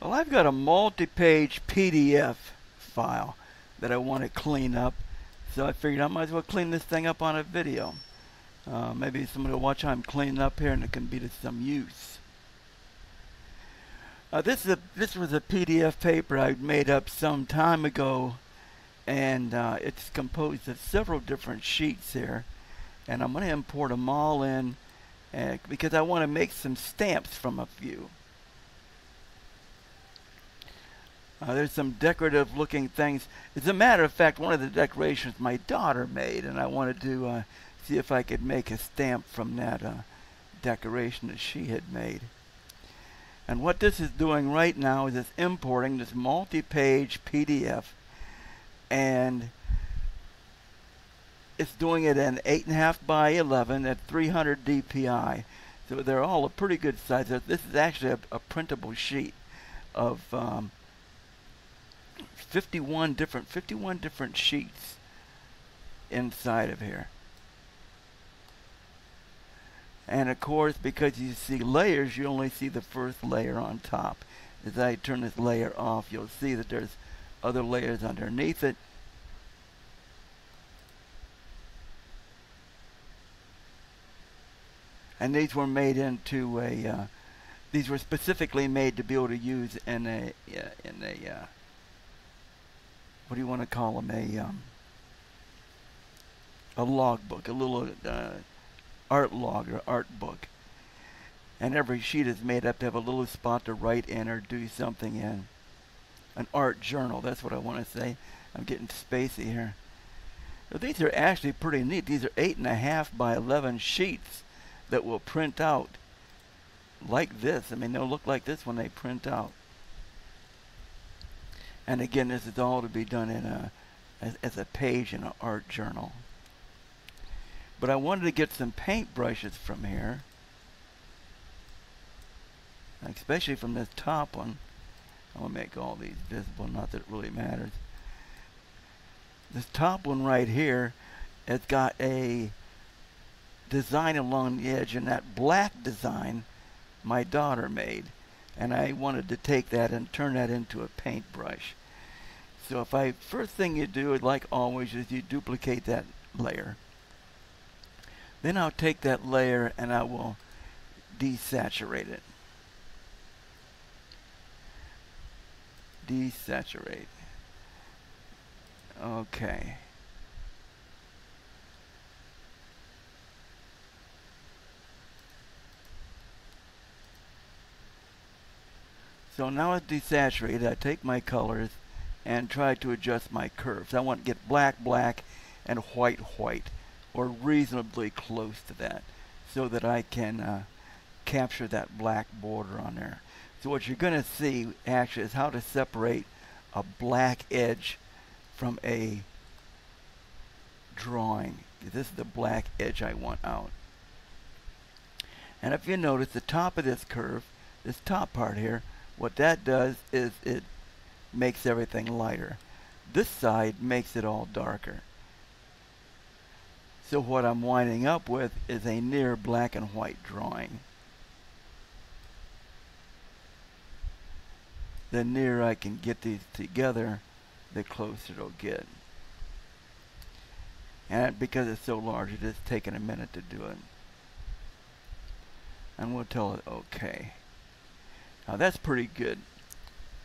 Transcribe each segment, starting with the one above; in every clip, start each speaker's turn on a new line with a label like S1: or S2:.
S1: Well, I've got a multi-page PDF file that I want to clean up. So I figured I might as well clean this thing up on a video. Uh, maybe somebody will watch how I'm cleaning up here and it can be to some use. Uh, this is a this was a PDF paper I made up some time ago, and uh, it's composed of several different sheets here, and I'm going to import them all in, uh, because I want to make some stamps from a few. Uh, there's some decorative looking things. As a matter of fact, one of the decorations my daughter made, and I wanted to uh, see if I could make a stamp from that uh, decoration that she had made. And what this is doing right now is it's importing this multi-page PDF and it's doing it in 8.5 by 11 at 300 dpi. So they're all a pretty good size. This is actually a, a printable sheet of um, 51 different 51 different sheets inside of here. And of course, because you see layers, you only see the first layer on top. As I turn this layer off, you'll see that there's other layers underneath it. And these were made into a, uh, these were specifically made to be able to use in a, uh, in a, uh, what do you want to call them? A, um, a logbook, a little, uh, art log or art book. And every sheet is made up to have a little spot to write in or do something in. An art journal, that's what I want to say. I'm getting spacey here. But these are actually pretty neat. These are eight and a half by 11 sheets that will print out like this. I mean, they'll look like this when they print out. And again, this is all to be done in a as, as a page in an art journal. But I wanted to get some paint brushes from here. Especially from this top one. I'm to make all these visible, not that it really matters. This top one right here it's got a design along the edge and that black design my daughter made and I wanted to take that and turn that into a paintbrush. So if I first thing you do like always is you duplicate that layer then I'll take that layer and I will desaturate it. Desaturate. Okay. So now it's desaturated. I take my colors and try to adjust my curves. I want to get black, black, and white, white or reasonably close to that so that I can uh, capture that black border on there. So what you're going to see actually is how to separate a black edge from a drawing. This is the black edge I want out. And if you notice the top of this curve, this top part here, what that does is it makes everything lighter. This side makes it all darker. So what I'm winding up with is a near black and white drawing. The nearer I can get these together, the closer it'll get. And because it's so large, it is taking a minute to do it. And we'll tell it okay. Now that's pretty good.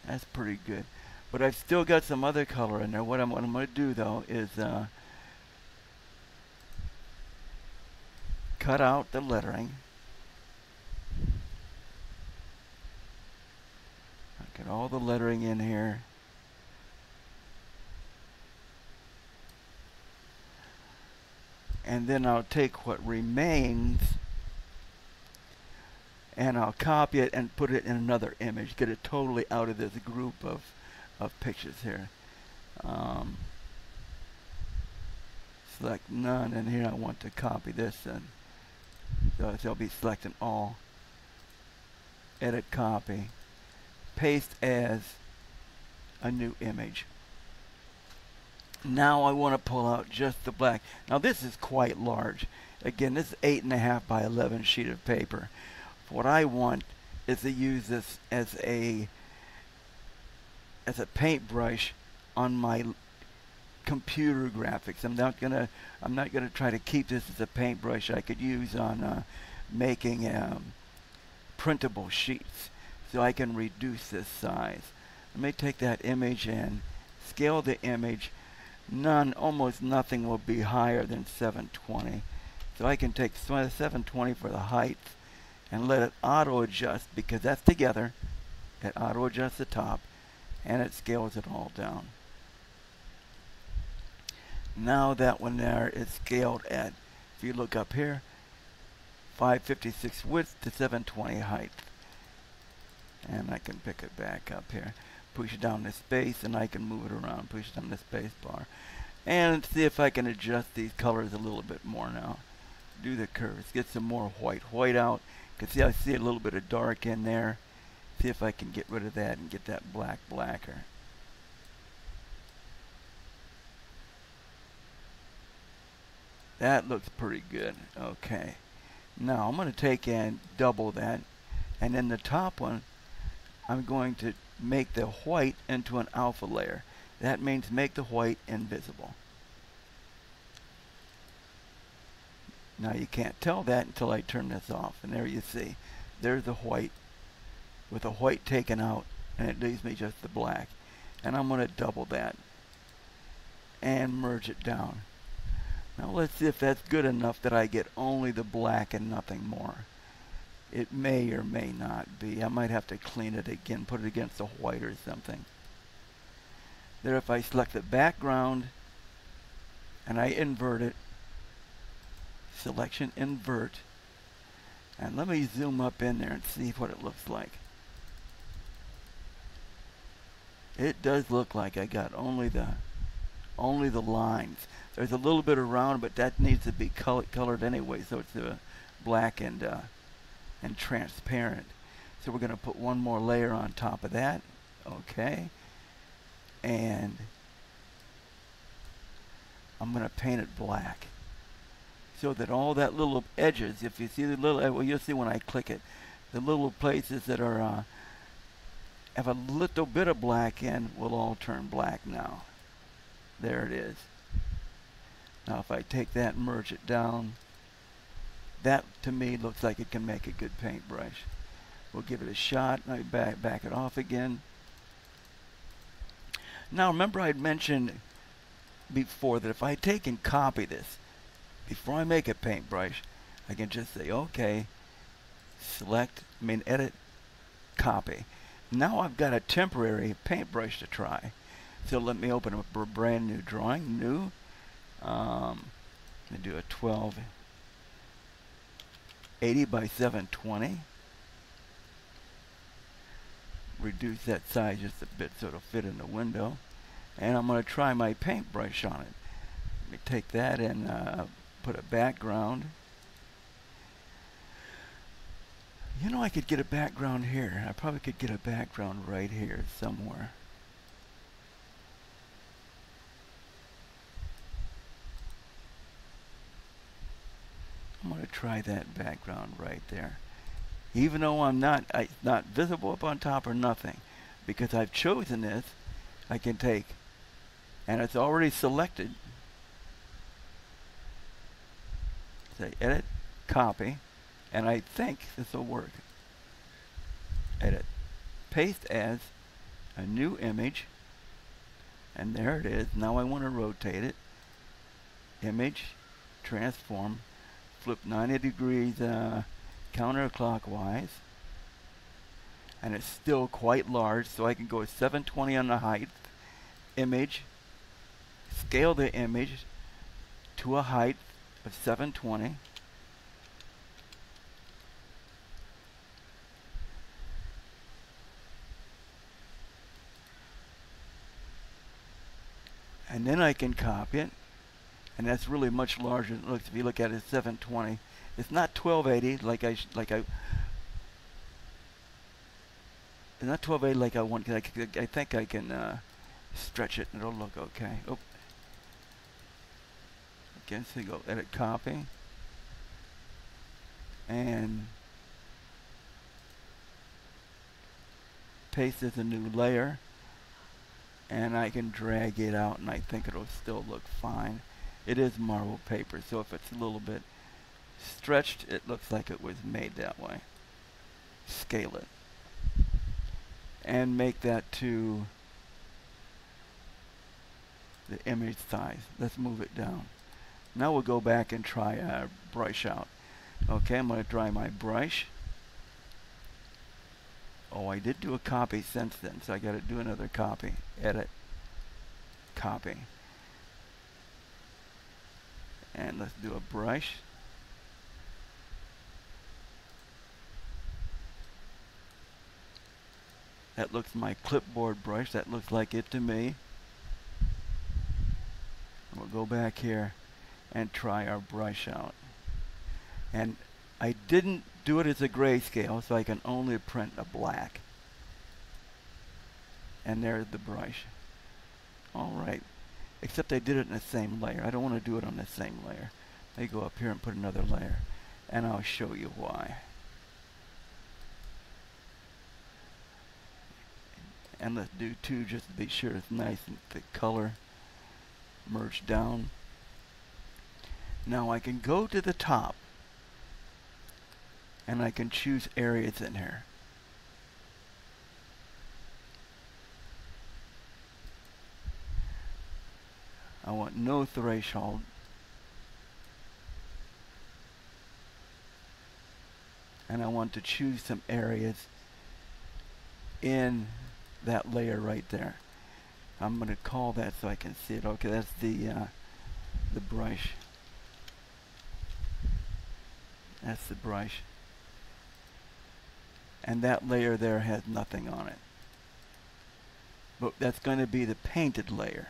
S1: That's pretty good. But I've still got some other color in there. What I'm, what I'm going to do though is uh, cut out the lettering. Get all the lettering in here. And then I'll take what remains and I'll copy it and put it in another image. Get it totally out of this group of, of pictures here. Um, select none and here I want to copy this and so they'll be selecting all. Edit copy. Paste as a new image. Now I want to pull out just the black. Now this is quite large. Again, this is 8.5 by 11 sheet of paper. What I want is to use this as a as a paintbrush on my computer graphics. I'm not gonna I'm not gonna try to keep this as a paintbrush I could use on uh, making um, printable sheets. So I can reduce this size. Let me take that image and scale the image. None, almost nothing will be higher than 720. So I can take 720 for the height and let it auto adjust because that's together. It auto adjusts the top and it scales it all down. Now that one there is scaled at, if you look up here, 556 width to 720 height. And I can pick it back up here. Push it down the space and I can move it around. Push down the space bar. And see if I can adjust these colors a little bit more now. Do the curves. Get some more white. White out. Can see I see a little bit of dark in there. See if I can get rid of that and get that black blacker. That looks pretty good. Okay. Now I'm going to take and double that. And then the top one, I'm going to make the white into an alpha layer. That means make the white invisible. Now you can't tell that until I turn this off. And there you see. There's the white with the white taken out. And it leaves me just the black. And I'm going to double that. And merge it down. Now let's see if that's good enough that I get only the black and nothing more. It may or may not be. I might have to clean it again, put it against the white or something. There if I select the background and I invert it, selection invert, and let me zoom up in there and see what it looks like. It does look like I got only the only the lines. There's a little bit around, but that needs to be color colored anyway, so it's uh, black and uh, and transparent. So we're going to put one more layer on top of that. Okay. And I'm going to paint it black so that all that little edges, if you see the little, well, you'll see when I click it, the little places that are uh, have a little bit of black in will all turn black now. There it is. Now if I take that and merge it down, that to me looks like it can make a good paintbrush. We'll give it a shot. I back, back it off again. Now remember I had mentioned before that if I take and copy this, before I make a paintbrush, I can just say, okay, select, I mean edit, copy. Now I've got a temporary paintbrush to try. So let me open up a brand new drawing, new. Um, let me do a 1280 by 720. Reduce that size just a bit so it'll fit in the window. And I'm going to try my paintbrush on it. Let me take that and uh, put a background. You know I could get a background here. I probably could get a background right here somewhere. I'm going to try that background right there. Even though I'm not I, not visible up on top or nothing. Because I've chosen this, I can take, and it's already selected. Say edit, copy, and I think this will work. Edit, paste as a new image, and there it is. Now I want to rotate it. Image, transform, flip 90 degrees uh, counterclockwise and it's still quite large so I can go 720 on the height image scale the image to a height of 720 and then I can copy it. And that's really much larger. Than it looks if you look at it 720 it's not 1280 like I like I it's not 1280 like I want I, I think I can uh, stretch it and it'll look okay. Oh so you go edit copy and paste as a new layer and I can drag it out and I think it'll still look fine. It is marble paper, so if it's a little bit stretched, it looks like it was made that way. Scale it. And make that to the image size. Let's move it down. Now we'll go back and try a brush out. Okay, I'm going to dry my brush. Oh, I did do a copy since then, so I got to do another copy. Edit. Copy. And let's do a brush. That looks my clipboard brush. That looks like it to me. We'll go back here and try our brush out. And I didn't do it as a grayscale, so I can only print a black. And there's the brush. Alright. Except I did it in the same layer. I don't want to do it on the same layer. Me go up here and put another layer. And I'll show you why. And let's do two just to be sure it's nice and the color merged down. Now I can go to the top and I can choose areas in here. I want no threshold. And I want to choose some areas in that layer right there. I'm going to call that so I can see it. Okay, that's the uh, the brush. That's the brush and that layer there has nothing on it. But that's going to be the painted layer.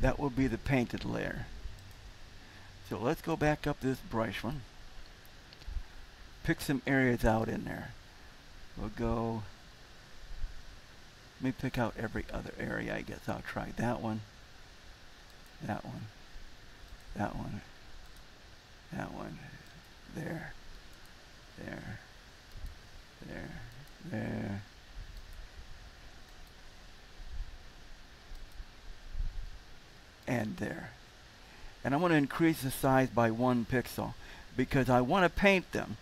S1: That will be the painted layer. So let's go back up this brush one. Pick some areas out in there. We'll go let me pick out every other area, I guess. I'll try that one, that one, that one, that one, there, there, there, there. And there. And I want to increase the size by one pixel because I want to paint them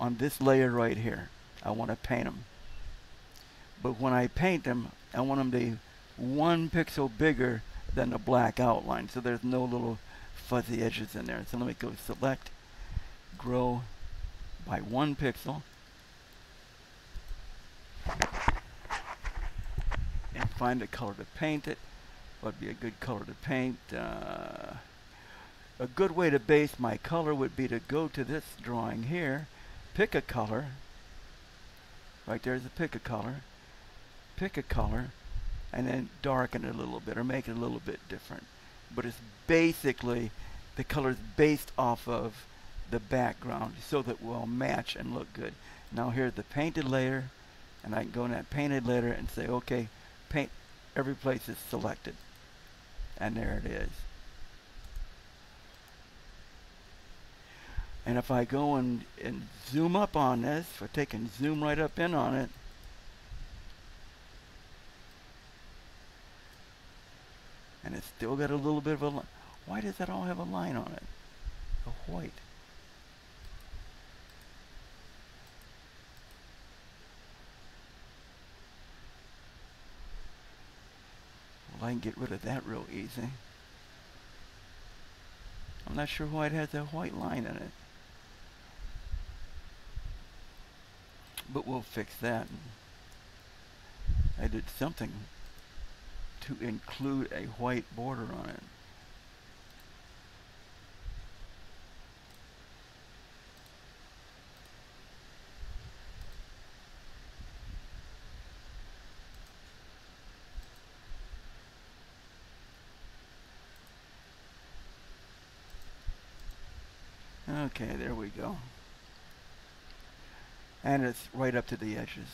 S1: on this layer right here. I want to paint them. But when I paint them, I want them to be one pixel bigger than the black outline. So there's no little fuzzy edges in there. So let me go select, grow by one pixel. And find a color to paint it. What would be a good color to paint? Uh, a good way to base my color would be to go to this drawing here, pick a color. Right there's a pick a color pick a color and then darken it a little bit or make it a little bit different. But it's basically the color is based off of the background so that will match and look good. Now here's the painted layer and I can go in that painted layer and say okay paint every place is selected and there it is. And if I go and, and zoom up on this, if I take and zoom right up in on it, and it's still got a little bit of a line. Why does that all have a line on it? A white. Well, I can get rid of that real easy. I'm not sure why it has that white line in it. But we'll fix that. I did something to include a white border on it. Okay, there we go. And it's right up to the edges.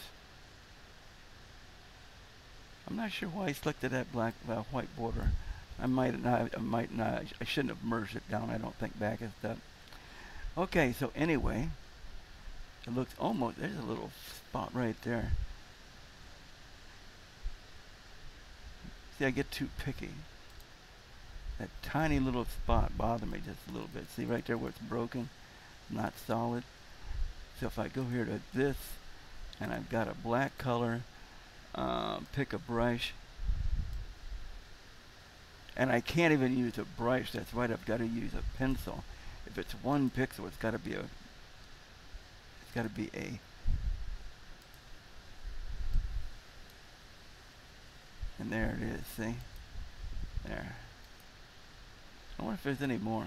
S1: I'm not sure why I selected that black uh, white border. I might not, I might not, I shouldn't have merged it down, I don't think back and that. Okay, so anyway, it looks almost, there's a little spot right there. See, I get too picky. That tiny little spot bothered me just a little bit. See right there where it's broken? Not solid. So if I go here to this, and I've got a black color, uh, pick a brush, and I can't even use a brush, that's right, I've got to use a pencil. If it's one pixel, it's got to be a, it's got to be a And there it is, see? There. I wonder if there's any more.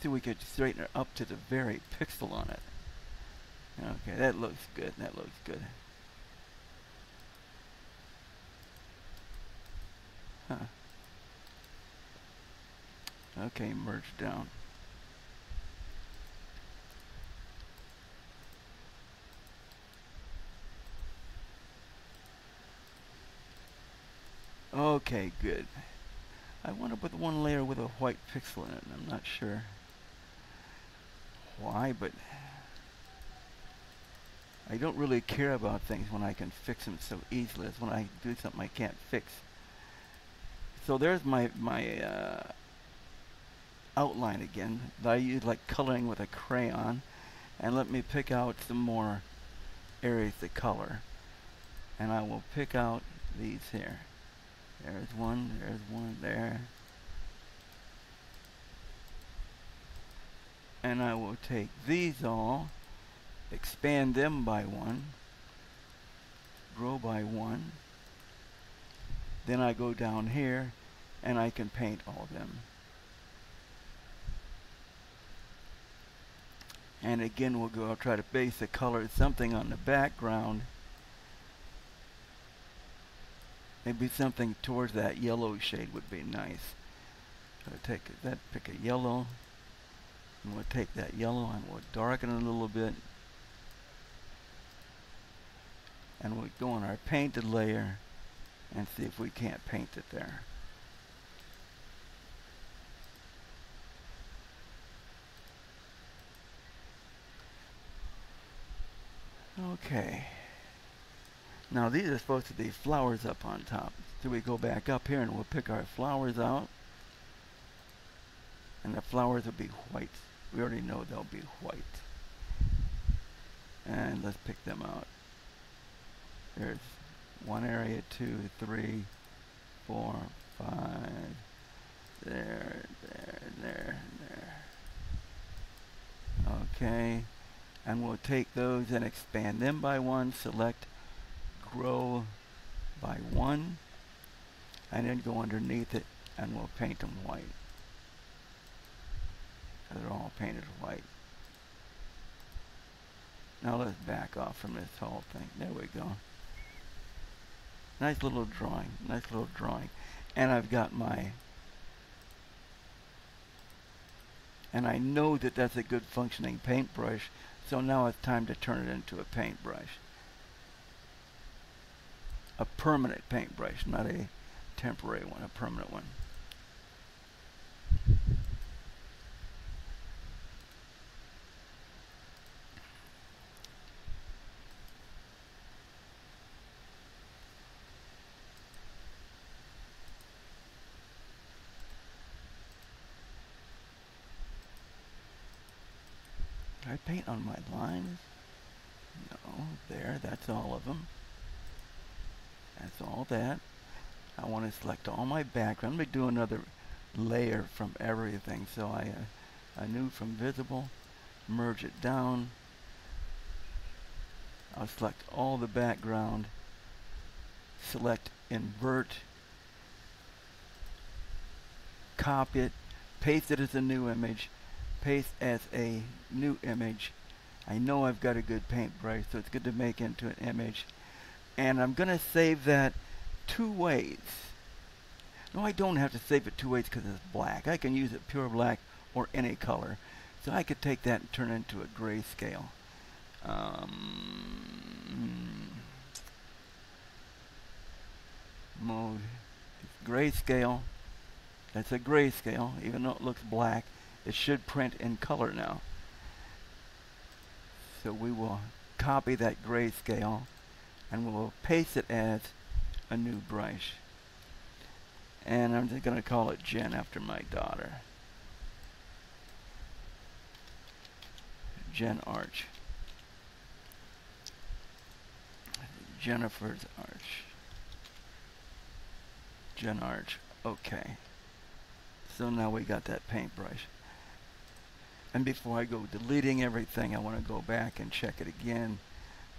S1: See, we could straighten it up to the very pixel on it. Okay, that looks good. That looks good. Huh. Okay, merge down. Okay, good. I want to put one layer with a white pixel in it. I'm not sure why, but I don't really care about things when I can fix them so easily. It's when I do something I can't fix. So there's my my uh, outline again. That I use like coloring with a crayon, and let me pick out some more areas to color, and I will pick out these here. There's one, there's one there. And I will take these all, expand them by one, grow by one. Then I go down here and I can paint all of them. And again, we'll go, I'll try to base the color something on the background Maybe something towards that yellow shade would be nice. So take that, pick a yellow, and we'll take that yellow and we'll darken it a little bit. And we'll go on our painted layer and see if we can't paint it there. Okay. Now these are supposed to be flowers up on top. So we go back up here and we'll pick our flowers out. And the flowers will be white. We already know they'll be white. And let's pick them out. There's one area, two, three, four, five, there, there, there, there. Okay. And we'll take those and expand them by one, select grow by one and then go underneath it and we'll paint them white. They're all painted white. Now let's back off from this whole thing. There we go. Nice little drawing. Nice little drawing. And I've got my... And I know that that's a good functioning paintbrush. So now it's time to turn it into a paintbrush a permanent paintbrush, not a temporary one, a permanent one. I paint on my lines? No, there, that's all of them. That's all that. I want to select all my background. Let me do another layer from everything. So I, uh, I new from visible, merge it down. I'll select all the background, select invert, copy it, paste it as a new image, paste as a new image. I know I've got a good paintbrush, so it's good to make into an image and I'm going to save that two ways. No, I don't have to save it two ways because it's black. I can use it pure black or any color. So I could take that and turn it into a grayscale. Um, mode. It's grayscale. That's a grayscale, even though it looks black. It should print in color now. So we will copy that grayscale and we'll paste it as a new brush. And I'm just going to call it Jen after my daughter. Jen Arch. Jennifer's Arch. Jen Arch. Okay. So now we got that paintbrush. And before I go deleting everything, I want to go back and check it again.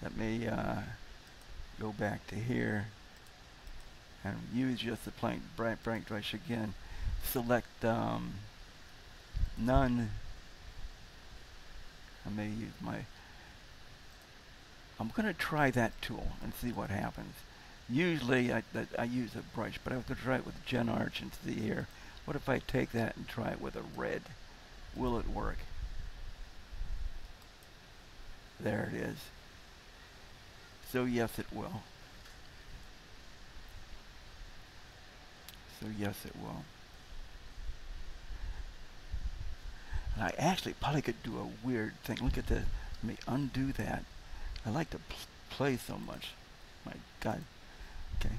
S1: Let me uh, go back to here and use just the blank, bright brush again. Select um, none. I may use my I'm going to try that tool and see what happens. Usually I, I use a brush, but I'm going to try it with Jen Arch and see here. What if I take that and try it with a red? Will it work? There it is. So yes, it will. So yes, it will. And I actually probably could do a weird thing. Look at this. Let me undo that. I like to pl play so much. My God. Okay.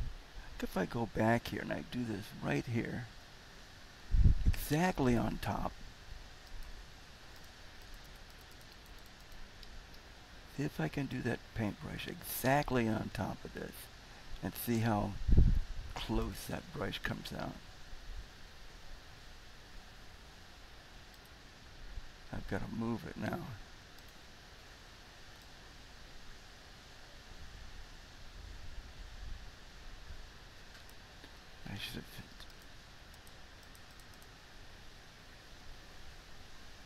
S1: If I go back here and I do this right here, exactly on top, see if I can do that paintbrush exactly on top of this and see how close that brush comes out. I've got to move it now. I should have.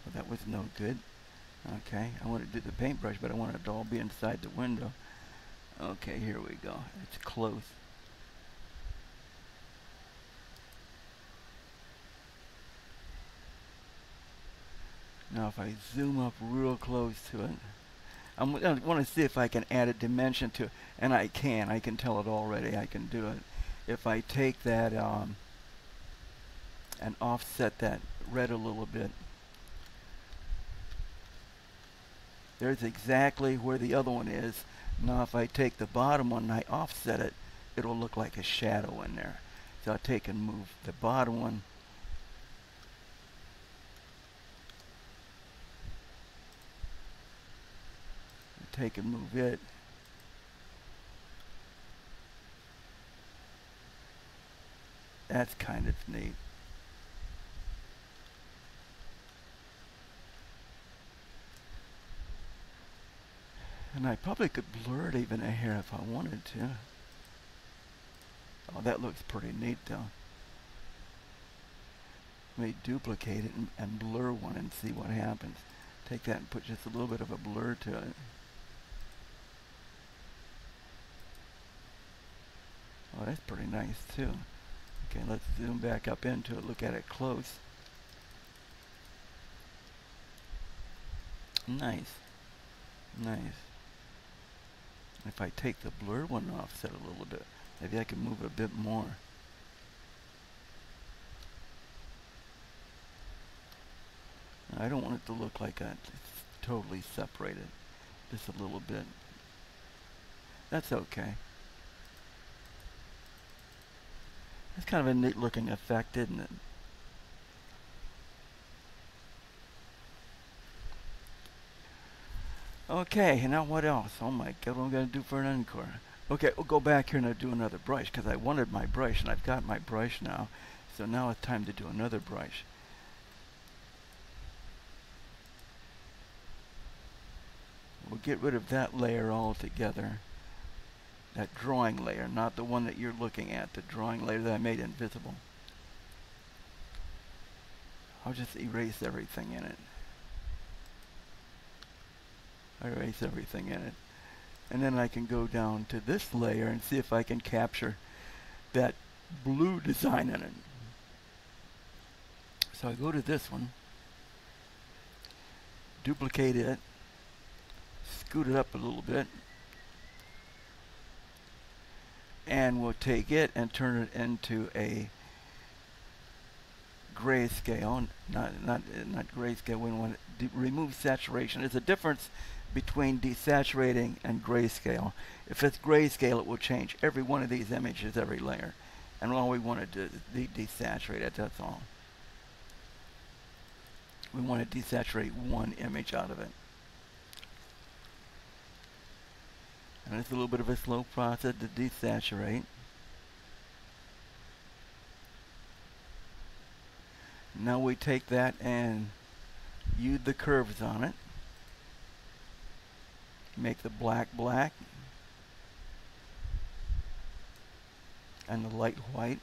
S1: Well, that was no good. Okay, I want to do the paintbrush, but I want it to all be inside the window. Okay, here we go. It's close. Now if I zoom up real close to it, I'm, I want to see if I can add a dimension to it, and I can. I can tell it already. I can do it if I take that um, and offset that red a little bit, there's exactly where the other one is. Now if I take the bottom one and I offset it, it'll look like a shadow in there. So I'll take and move the bottom one take and move it That's kind of neat. And I probably could blur it even a hair if I wanted to. Oh, that looks pretty neat though. Let me duplicate it and, and blur one and see what happens. Take that and put just a little bit of a blur to it. Oh, that's pretty nice too. Okay, let's zoom back up into it, look at it close. Nice. Nice. If I take the blur one off, a little bit, maybe I can move it a bit more. I don't want it to look like a, it's totally separated. Just a little bit. That's okay. That's kind of a neat looking effect, isn't it? Okay, now what else? Oh my god, what am I going to do for an encore? Okay, we'll go back here and I'll do another brush because I wanted my brush and I've got my brush now. So now it's time to do another brush. We'll get rid of that layer altogether that drawing layer, not the one that you're looking at, the drawing layer that I made invisible. I'll just erase everything in it. Erase everything in it. And then I can go down to this layer and see if I can capture that blue design in it. So I go to this one, duplicate it, scoot it up a little bit, and we'll take it and turn it into a grayscale, not not not grayscale. We want to remove saturation. There's a difference between desaturating and grayscale. If it's grayscale, it will change every one of these images, every layer, and all we want to do is desaturate it. That's all. We want to desaturate one image out of it. And it's a little bit of a slow process to desaturate. Now we take that and use the curves on it. Make the black black and the light white.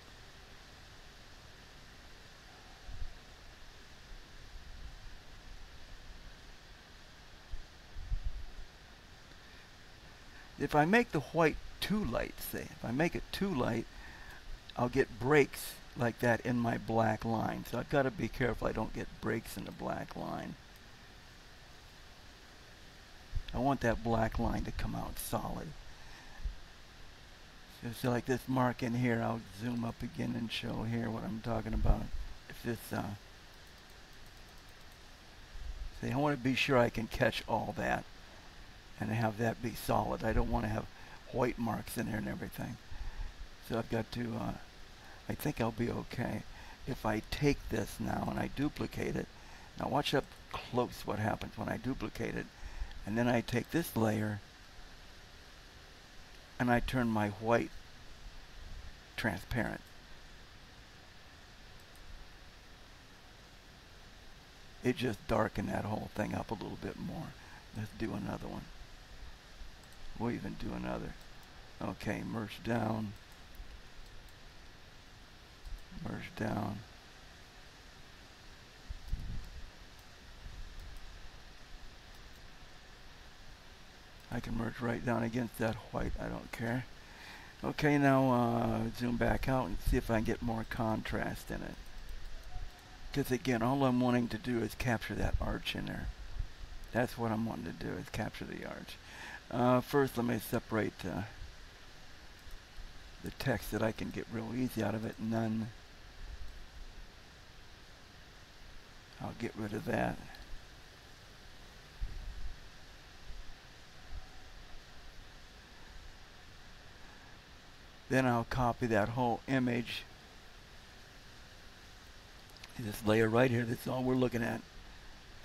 S1: If I make the white too light, say, if I make it too light, I'll get breaks like that in my black line. So I've got to be careful I don't get breaks in the black line. I want that black line to come out solid. So, so like this mark in here, I'll zoom up again and show here what I'm talking about. If this, uh, see, I want to be sure I can catch all that and have that be solid. I don't want to have white marks in there and everything. So I've got to uh, I think I'll be okay. If I take this now and I duplicate it, now watch up close what happens when I duplicate it, and then I take this layer and I turn my white transparent. It just darkened that whole thing up a little bit more. Let's do another one. We'll even do another. Okay, merge down merge down. I can merge right down against that white, I don't care. Okay, now uh, zoom back out and see if I can get more contrast in it. Because again, all I'm wanting to do is capture that arch in there. That's what I'm wanting to do, is capture the arch. Uh, first, let me separate uh, the text that I can get real easy out of it. None. I'll get rid of that. Then I'll copy that whole image. This layer right here, that's all we're looking at.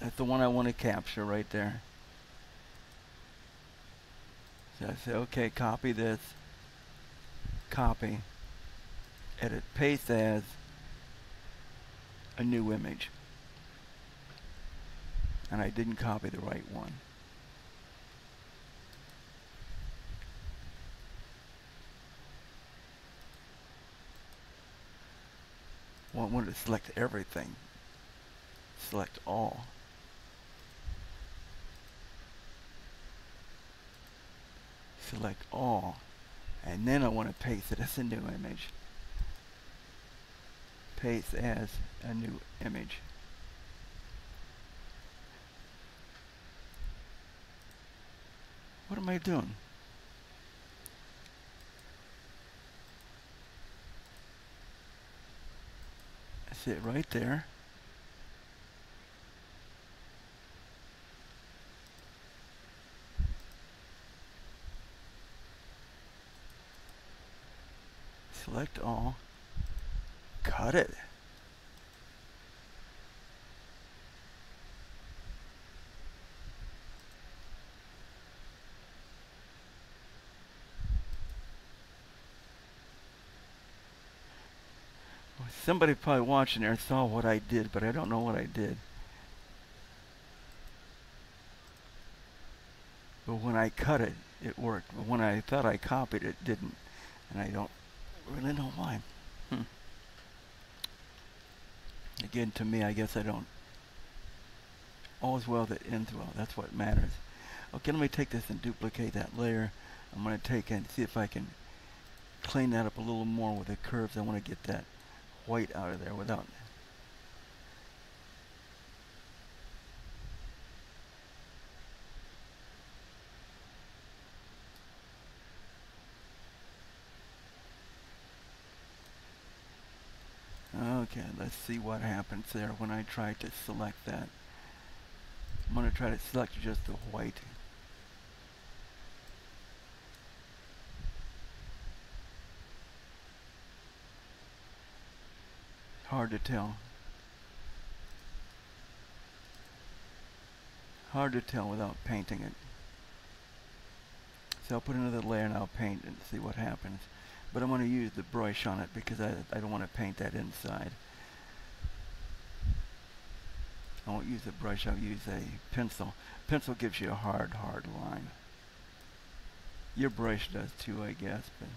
S1: That's the one I want to capture right there. So I say, okay, copy this, copy, edit, paste as a new image and I didn't copy the right one. Well, I wanted to select everything. Select all. Select all. And then I want to paste it as a new image. Paste as a new image. What am I doing? That's it right there. Select all. Cut it. Somebody probably watching there saw what I did, but I don't know what I did. But when I cut it, it worked. But when I thought I copied it, didn't. And I don't really know why. Hmm. Again, to me, I guess I don't. All's well that ends well. That's what matters. Okay, let me take this and duplicate that layer. I'm going to take and see if I can clean that up a little more with the curves. I want to get that white out of there without Okay, let's see what happens there when I try to select that. I'm going to try to select just the white Hard to tell. Hard to tell without painting it. So I'll put another layer and I'll paint and see what happens. But I'm going to use the brush on it because I, I don't want to paint that inside. I won't use a brush, I'll use a pencil. Pencil gives you a hard, hard line. Your brush does too, I guess, but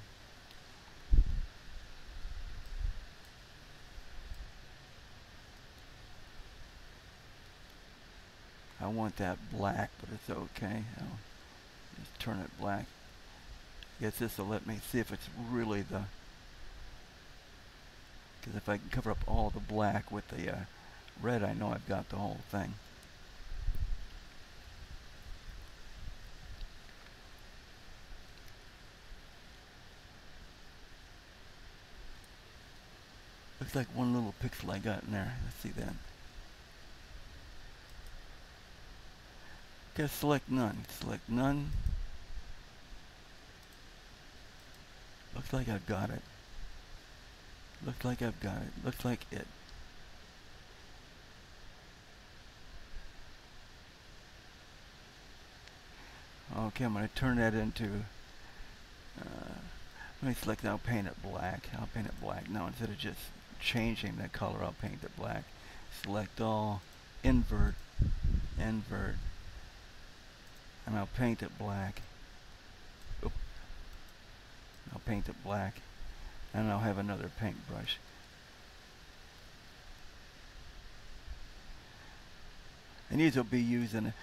S1: I want that black, but it's okay. I'll just turn it black. Guess this will let me see if it's really the because if I can cover up all the black with the uh, red I know I've got the whole thing. Looks like one little pixel I got in there. Let's see that. Okay, select none. Select none. Looks like I've got it. Looks like I've got it. Looks like it. Okay, I'm going to turn that into, uh, let me select, I'll paint it black. I'll paint it black now instead of just changing the color, I'll paint it black. Select all, invert, invert, and I'll paint it black. Oop. I'll paint it black, and I'll have another paintbrush. And these will be used in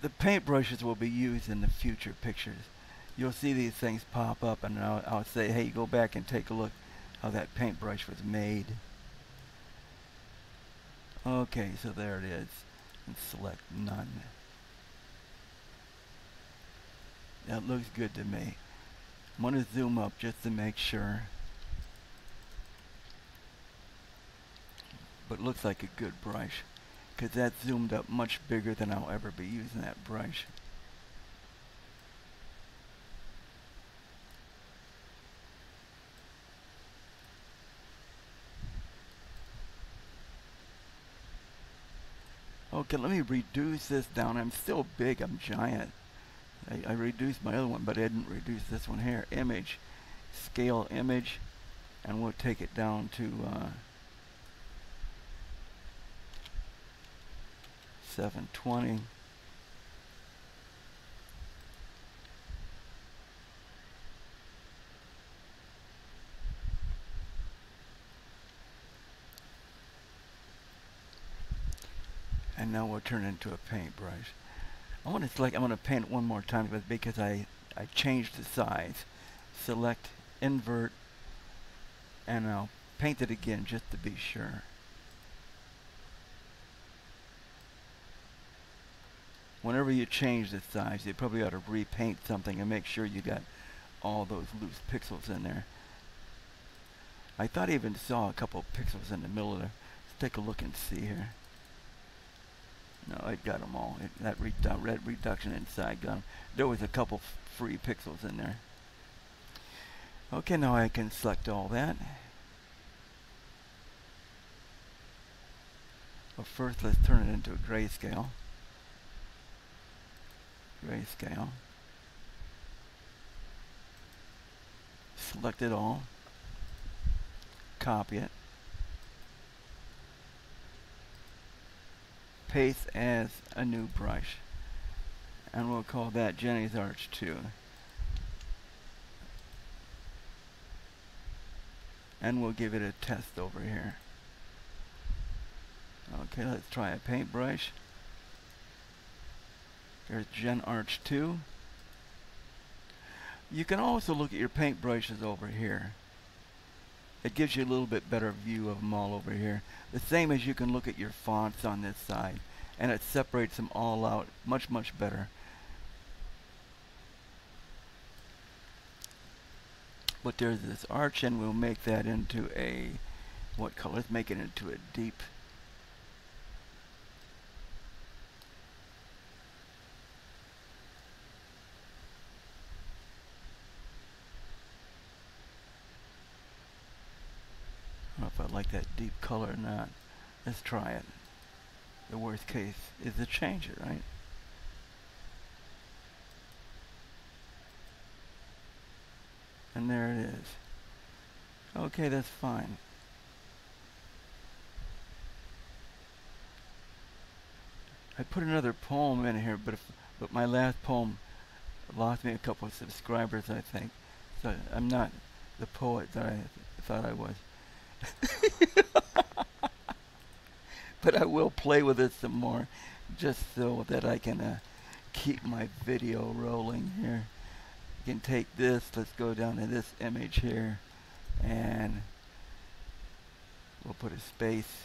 S1: the paintbrushes will be used in the future pictures. You'll see these things pop up and I'll, I'll say, hey, go back and take a look how that paintbrush was made. Okay, so there it is. And select none. That looks good to me. I'm going to zoom up just to make sure. But looks like a good brush because that zoomed up much bigger than I'll ever be using that brush. Okay, let me reduce this down. I'm still big, I'm giant. I, I reduced my other one, but I didn't reduce this one here. Image, scale image, and we'll take it down to uh, 720. And now we'll turn into a paintbrush. I want to select, I'm going to paint one more time because I, I changed the size. Select, invert, and I'll paint it again just to be sure. whenever you change the size, you probably ought to repaint something and make sure you got all those loose pixels in there. I thought I even saw a couple pixels in the middle there. Let's take a look and see here. No, I got them all. It, that red reduction inside got them. There was a couple free pixels in there. Okay, now I can select all that. But first, let's turn it into a grayscale grayscale. Select it all. Copy it. Paste as a new brush. And we'll call that Jenny's Arch 2. And we'll give it a test over here. Okay, let's try a paintbrush. There's Jen Arch 2. You can also look at your paintbrushes over here. It gives you a little bit better view of them all over here. The same as you can look at your fonts on this side. And it separates them all out much, much better. But there's this arch and we'll make that into a what color. Let's make it into a deep I don't know if I like that deep color or not. Let's try it. The worst case is to change it, right? And there it is. Okay, that's fine. I put another poem in here, but if, but my last poem lost me a couple of subscribers, I think. So I'm not the poet that I thought I was. but I will play with it some more, just so that I can uh, keep my video rolling here. You can take this. Let's go down to this image here, and we'll put a space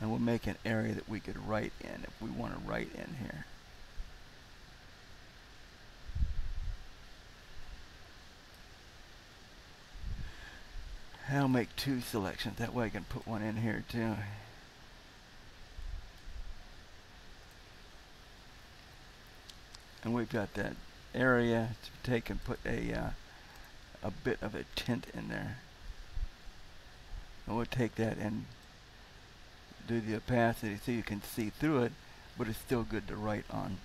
S1: and we'll make an area that we could write in if we want to write in here. I'll make two selections. That way I can put one in here too. And we've got that area to take and put a uh, a bit of a tint in there. And we'll take that and do the opacity so you can see through it, but it's still good to write on.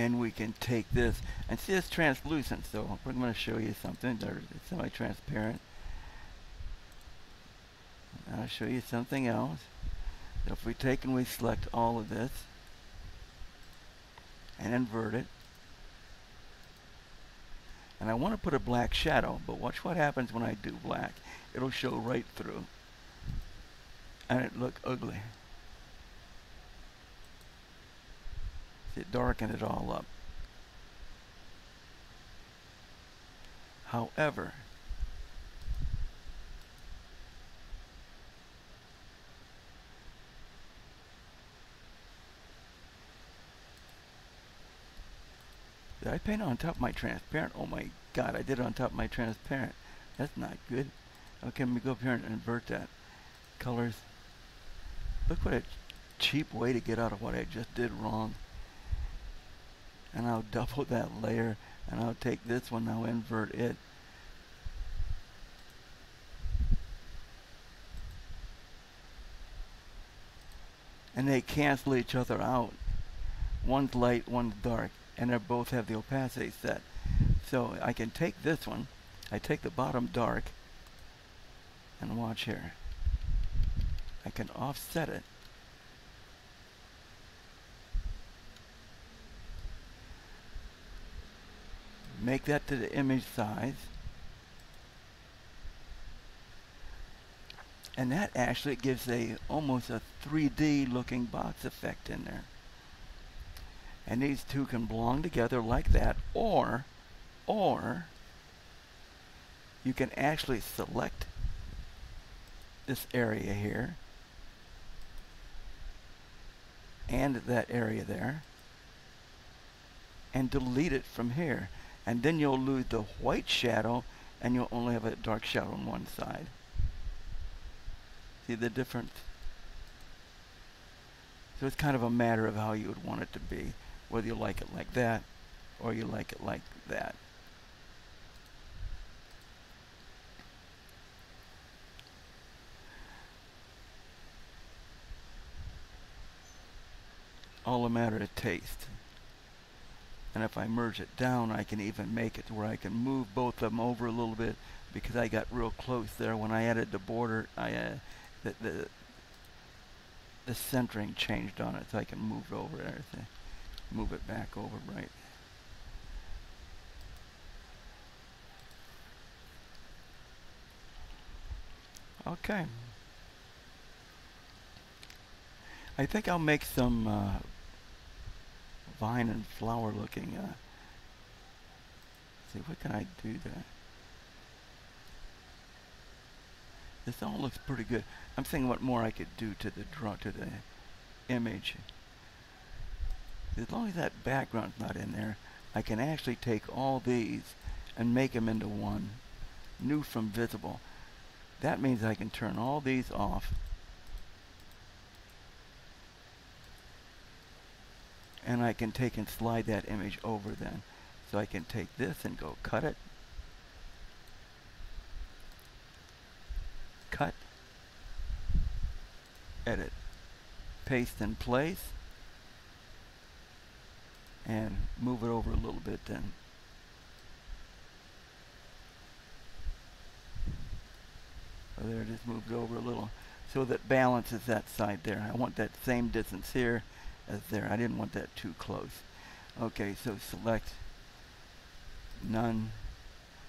S1: And we can take this and see it's translucent so I'm going to show you something. It's semi-transparent. I'll show you something else. So if we take and we select all of this and invert it. And I want to put a black shadow but watch what happens when I do black. It'll show right through. And it look ugly it darkened it all up. However, Did I paint on top of my transparent? Oh my god, I did it on top of my transparent. That's not good. Okay, let me go up here and invert that. Colors. Look what a cheap way to get out of what I just did wrong and I'll double that layer and I'll take this one I'll invert it. And they cancel each other out. One's light one's dark and they both have the opacity set. So I can take this one I take the bottom dark and watch here. I can offset it make that to the image size. And that actually gives a almost a 3D looking box effect in there. And these two can belong together like that or or you can actually select this area here and that area there and delete it from here and then you'll lose the white shadow and you'll only have a dark shadow on one side. See the difference? So it's kind of a matter of how you would want it to be, whether you like it like that or you like it like that. All a matter of taste and if I merge it down I can even make it to where I can move both of them over a little bit because I got real close there. When I added the border I uh, the, the the centering changed on it so I can move it over everything. Move it back over right. Okay. I think I'll make some uh, vine and flower looking. Uh, see, what can I do there? This all looks pretty good. I'm thinking what more I could do to the draw to the image. as long as that background's not in there, I can actually take all these and make them into one. New from visible. That means I can turn all these off. And I can take and slide that image over then. So I can take this and go cut it. Cut. Edit. Paste in place and move it over a little bit then. So there, just moved over a little so that balances that side there. I want that same distance here there. I didn't want that too close. Okay, so select none.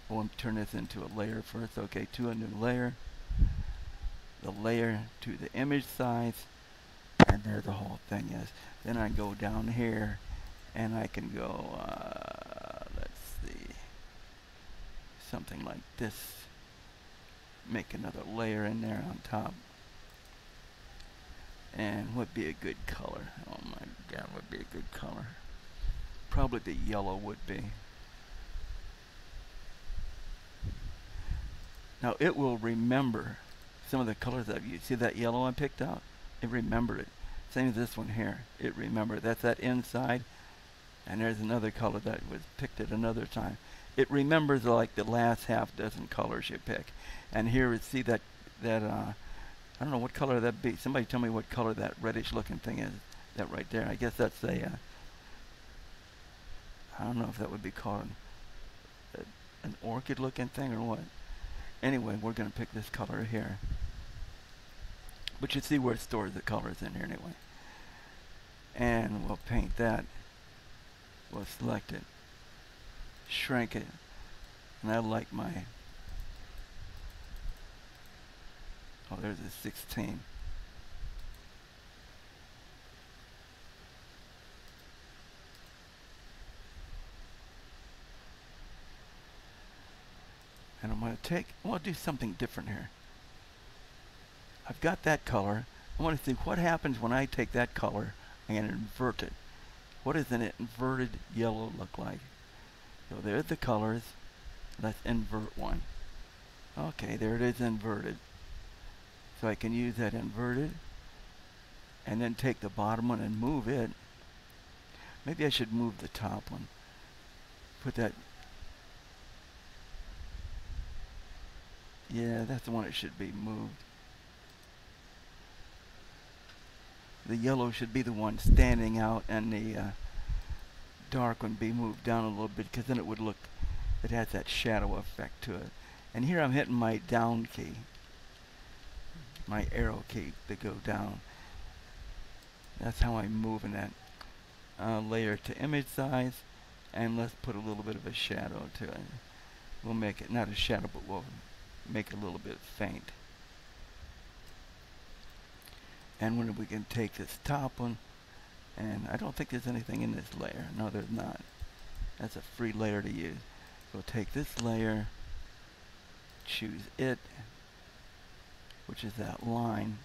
S1: I want to turn this into a layer first. Okay, to a new layer. The layer to the image size. And there the whole thing is. Then I go down here and I can go, uh, let's see, something like this. Make another layer in there on top. And would be a good color? Oh my god, would be a good color. Probably the yellow would be. Now it will remember some of the colors I've used. See that yellow I picked out? It remembered it. Same as this one here. It remembered. That's that inside and there's another color that was picked at another time. It remembers like the last half dozen colors you pick. And here, see that, that uh, I don't know what color that be. Somebody tell me what color that reddish looking thing is. That right there. I guess that's a, uh, I don't know if that would be called an orchid looking thing or what. Anyway, we're going to pick this color here. But you see where it stores the colors in here anyway. And we'll paint that we'll select it, shrink it, and I like my, oh there's a 16. And I'm going to take, I want to do something different here. I've got that color. I want to see what happens when I take that color and invert it. What does an inverted yellow look like? So there's the colors. Let's invert one. Okay, there it is inverted. So I can use that inverted and then take the bottom one and move it. Maybe I should move the top one. Put that. Yeah, that's the one that should be moved. the yellow should be the one standing out and the uh, dark one be moved down a little bit because then it would look it has that shadow effect to it and here I'm hitting my down key my arrow key to go down. That's how I'm moving that uh, layer to image size and let's put a little bit of a shadow to it. We'll make it not a shadow but we'll make it a little bit faint. And when we can take this top one and I don't think there's anything in this layer. No there's not. That's a free layer to use. So take this layer choose it which is that line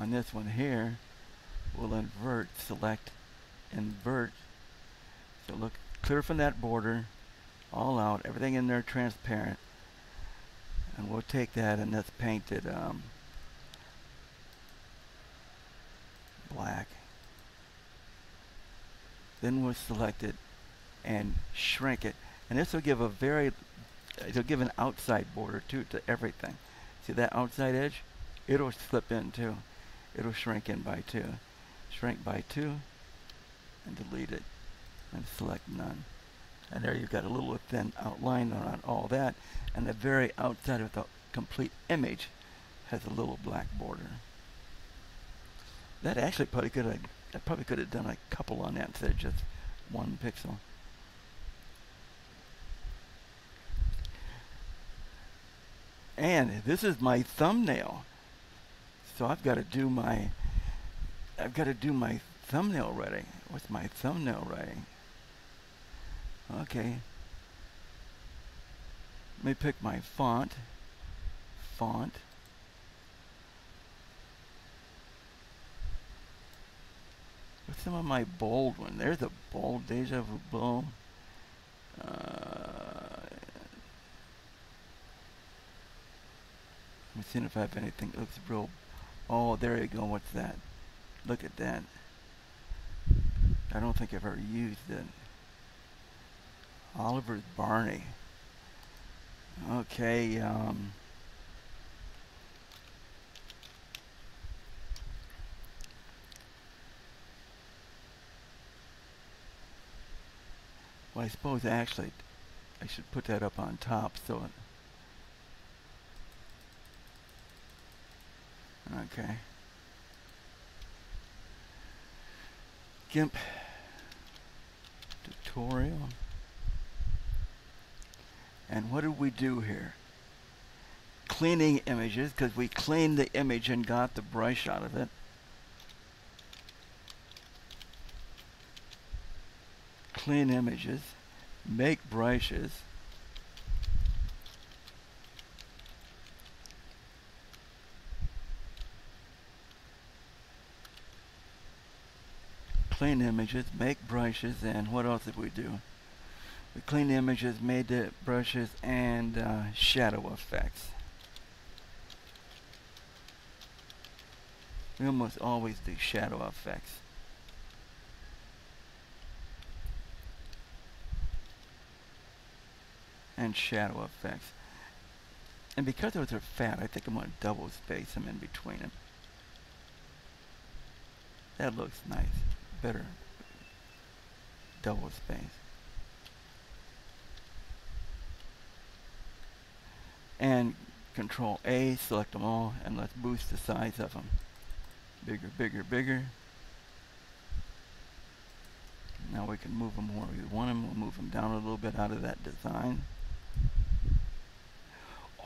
S1: on this one here we'll invert select invert so look clear from that border all out everything in there transparent and we'll take that and let's paint it um, black. Then we'll select it and shrink it. And this will give a very, it'll give an outside border too to everything. See that outside edge? It'll slip in too. It'll shrink in by two. Shrink by two and delete it and select none. And there you've got a little thin outline on all that. And the very outside of the complete image has a little black border. That actually probably could have, I probably could have done a couple on that instead of just one pixel. And this is my thumbnail. So I've got to do my, I've got to do my thumbnail ready. What's my thumbnail ready? Okay. Let me pick my font. Font. What's some of my bold one? There's a bold DejaVu bloom. Uh, let me see if I have anything looks real. Oh, there you go. What's that? Look at that. I don't think I've ever used it. Oliver's Barney. Okay, um... Well, I suppose actually I should put that up on top so it... Okay. GIMP tutorial. And what did we do here? Cleaning images, because we cleaned the image and got the brush out of it. Clean images, make brushes, clean images, make brushes, and what else did we do? We cleaned images, made the brushes, and uh, shadow effects. We almost always do shadow effects. And shadow effects. And because those are fat, I think I'm going to double space them in between them. That looks nice better double space. And control A, select them all, and let's boost the size of them. Bigger, bigger, bigger. Now we can move them where we want them. We'll move them down a little bit out of that design.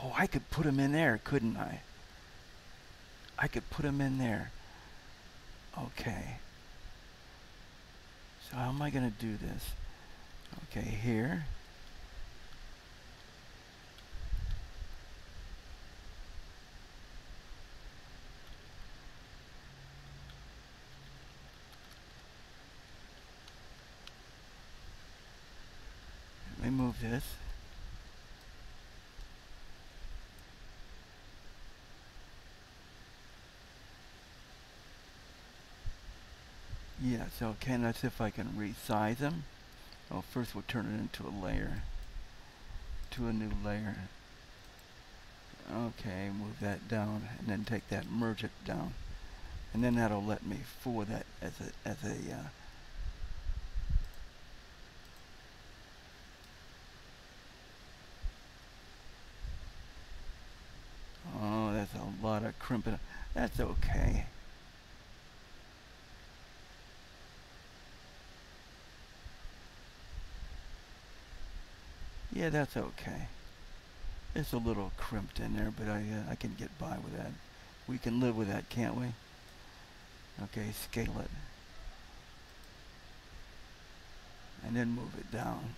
S1: Oh, I could put them in there, couldn't I? I could put them in there. Okay. So how am I going to do this? Okay, here. Let me move this. Okay, let's see if I can resize them. Well, first we'll turn it into a layer. To a new layer. Okay, move that down, and then take that, merge it down. And then that'll let me for that as a, as a, uh, Oh, that's a lot of crimping. That's okay. Yeah, that's okay. It's a little crimped in there, but I, uh, I can get by with that. We can live with that, can't we? Okay, scale it. And then move it down.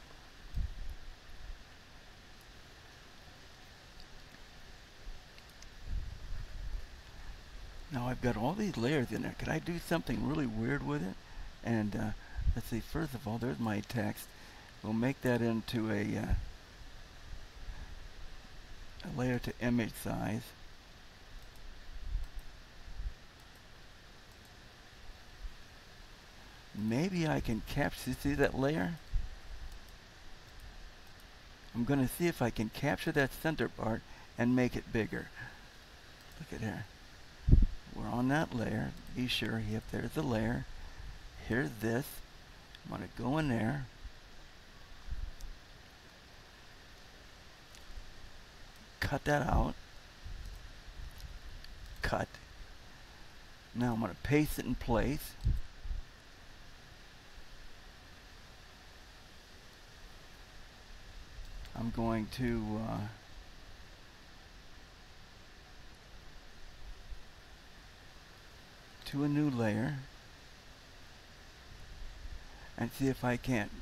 S1: Now I've got all these layers in there. Could I do something really weird with it? And uh, let's see, first of all, there's my text. We'll make that into a, uh, a layer to image size. Maybe I can capture, see that layer? I'm going to see if I can capture that center part and make it bigger. Look at here. We're on that layer. Be sure, yep, there's the layer. Here's this. I'm going to go in there. Cut that out. Cut. Now I'm going to paste it in place. I'm going to uh, to a new layer and see if I can't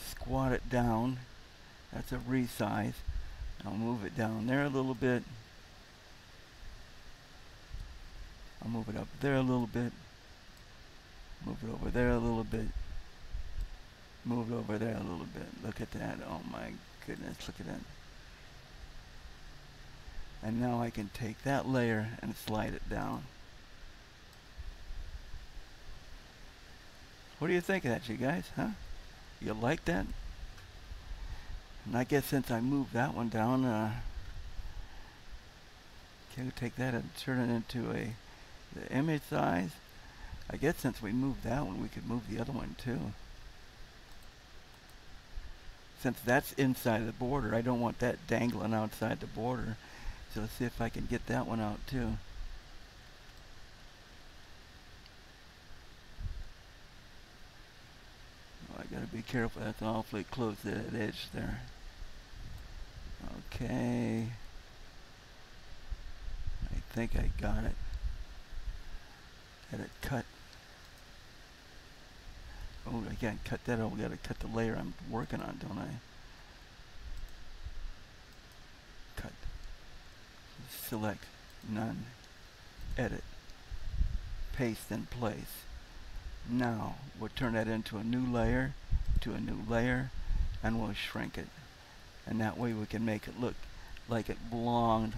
S1: squat it down. That's a resize. I'll move it down there a little bit. I'll move it up there a little bit. Move it over there a little bit. Move it over there a little bit. Look at that. Oh my goodness, look at that. And now I can take that layer and slide it down. What do you think of that, you guys, huh? You like that? And I guess since I moved that one down, uh, can take that and turn it into a the image size? I guess since we moved that one, we could move the other one too. Since that's inside the border, I don't want that dangling outside the border. So let's see if I can get that one out too. Oh, I gotta be careful, that's awfully close to that edge there. Okay. I think I got it. Had it cut. Oh, I can't cut that out. We gotta cut the layer I'm working on, don't I? Cut. Select. None. Edit. Paste in place. Now, we'll turn that into a new layer, to a new layer, and we'll shrink it. And that way we can make it look like it belonged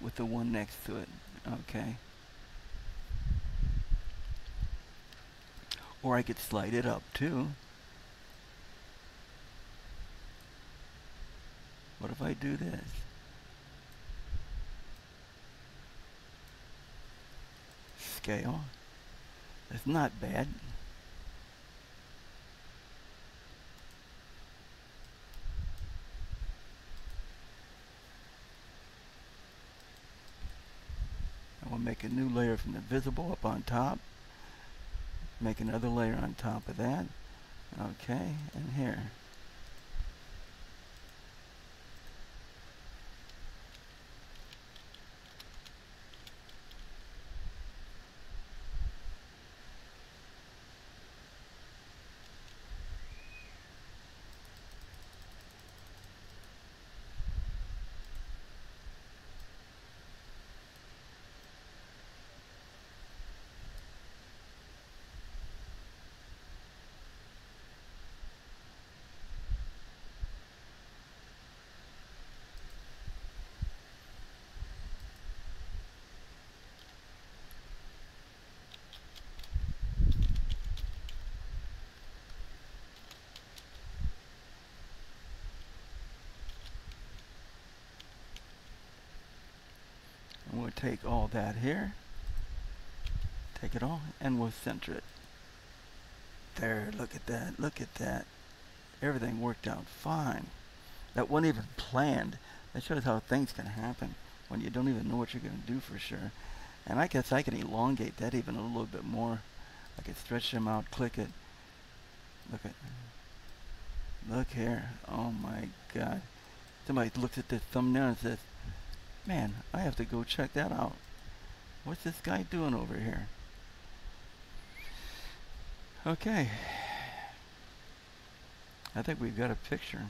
S1: with the one next to it. Okay. Or I could slide it up too. What if I do this? Scale. It's not bad. I will make a new layer from the visible up on top. Make another layer on top of that. Okay and here take all that here, take it all, and we'll center it. There, look at that, look at that. Everything worked out fine. That wasn't even planned. That shows how things can happen when you don't even know what you're going to do for sure. And I guess I can elongate that even a little bit more. I can stretch them out, click it. Look at, look here. Oh my God. Somebody looks at this thumbnail and says, Man, I have to go check that out. What's this guy doing over here? Okay. I think we've got a picture.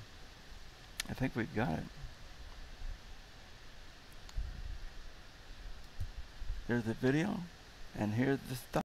S1: I think we've got it. There's the video, and here's the stuff.